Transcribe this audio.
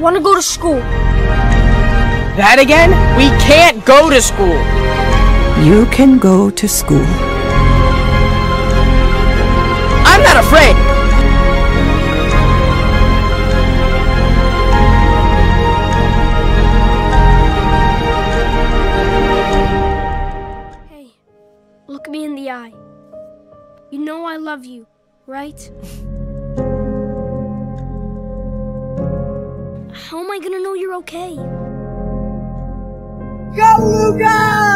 go to school. That again? We can't go to school. You can go to school. I'm not afraid. Hey, look me in the eye. You know I love you, right? How am I gonna know you're okay? Go, Luca!